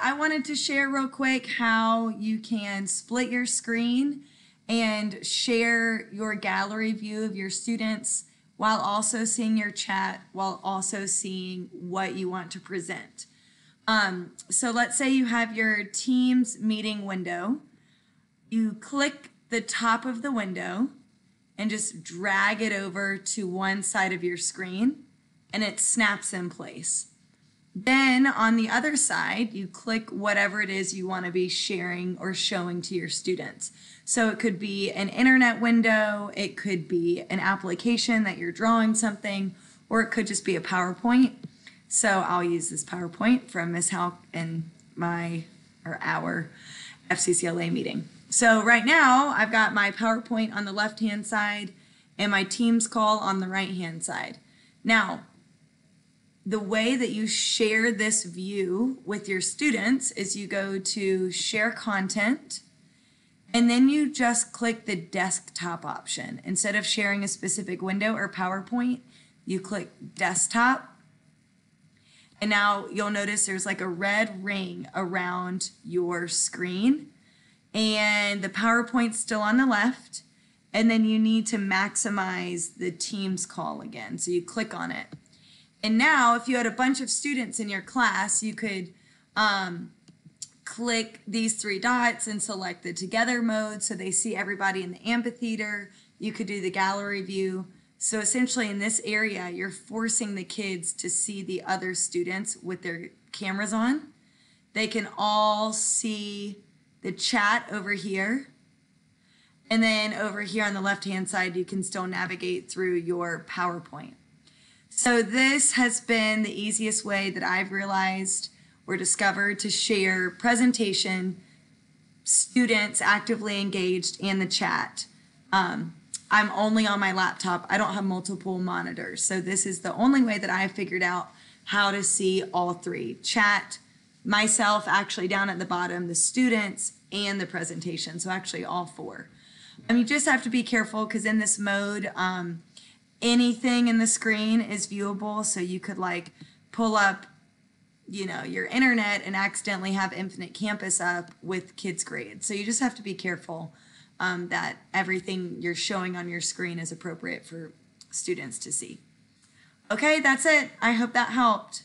I wanted to share real quick how you can split your screen and share your gallery view of your students while also seeing your chat, while also seeing what you want to present. Um, so let's say you have your Teams meeting window. You click the top of the window and just drag it over to one side of your screen and it snaps in place. Then on the other side, you click whatever it is you want to be sharing or showing to your students. So it could be an internet window, it could be an application that you're drawing something, or it could just be a PowerPoint. So I'll use this PowerPoint from Ms. Halk in my or our FCCLA meeting. So right now I've got my PowerPoint on the left hand side and my Teams call on the right hand side. Now the way that you share this view with your students is you go to share content and then you just click the desktop option. Instead of sharing a specific window or PowerPoint, you click desktop. And now you'll notice there's like a red ring around your screen and the PowerPoint's still on the left. And then you need to maximize the Teams call again. So you click on it. And now, if you had a bunch of students in your class, you could um, click these three dots and select the together mode so they see everybody in the amphitheater. You could do the gallery view. So essentially in this area, you're forcing the kids to see the other students with their cameras on. They can all see the chat over here. And then over here on the left-hand side, you can still navigate through your PowerPoint. So this has been the easiest way that I've realized or discovered to share presentation, students actively engaged, and the chat. Um, I'm only on my laptop. I don't have multiple monitors. So this is the only way that I figured out how to see all three. Chat, myself actually down at the bottom, the students, and the presentation. So actually all four. And you just have to be careful because in this mode, um, anything in the screen is viewable. So you could like pull up, you know, your internet and accidentally have Infinite Campus up with kids' grades. So you just have to be careful um, that everything you're showing on your screen is appropriate for students to see. Okay, that's it. I hope that helped.